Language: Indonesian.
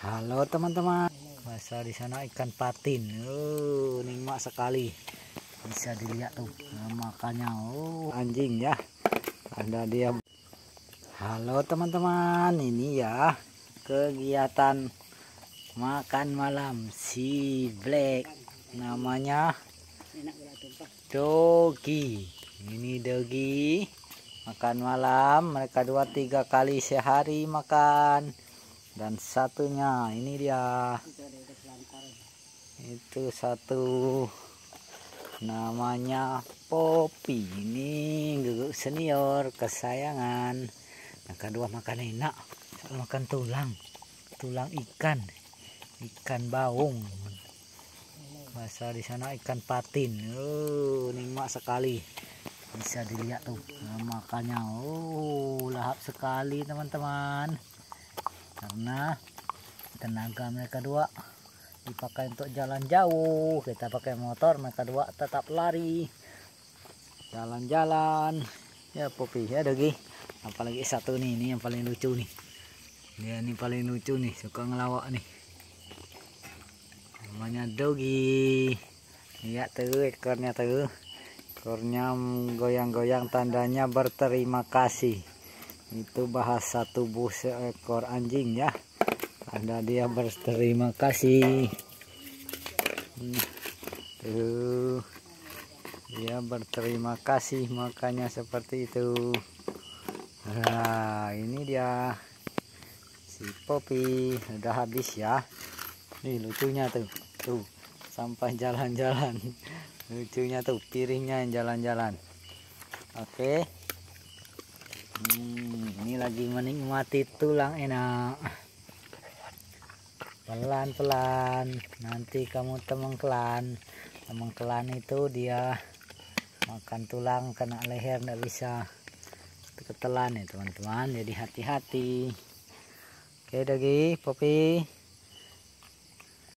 Halo teman-teman, masa di sana ikan patin. Oh, nikmat sekali. Bisa dilihat tuh nah, makannya. Oh, anjing ya. Ada dia. Halo teman-teman, ini ya kegiatan makan malam si Black. Namanya Dogi. Ini Dogi makan malam mereka dua tiga kali sehari makan dan satunya ini dia. Itu satu. Namanya Popi ini guguk senior kesayangan. Yang kedua makan enak. Makan tulang. Tulang ikan. Ikan baung. Masa di sana ikan patin. Oh nikmat sekali. Bisa dilihat tuh nah, makannya. Oh lahap sekali teman-teman karena tenaga mereka dua dipakai untuk jalan jauh. Kita pakai motor mereka dua tetap lari. Jalan-jalan. Ya popi ya dogi apalagi satu nih ini yang paling lucu nih. Dia ini paling lucu nih suka ngelawak nih. Namanya dogi lihat tuh ekornya tuh. Ekornya goyang-goyang tandanya berterima kasih itu bahasa tubuh seekor anjing ya. Tanda dia berterima kasih. Tuh. Dia berterima kasih makanya seperti itu. Nah ini dia. Si Popi udah habis ya. Nih lucunya tuh. Tuh sampai jalan-jalan. Lucunya tuh piringnya yang jalan-jalan. Oke. Hmm, ini lagi menikmati tulang enak. Pelan-pelan nanti kamu temang kelan temang kelan itu dia makan tulang kena leher nggak bisa ketelan ya teman-teman. Jadi hati-hati. Oke dagi popi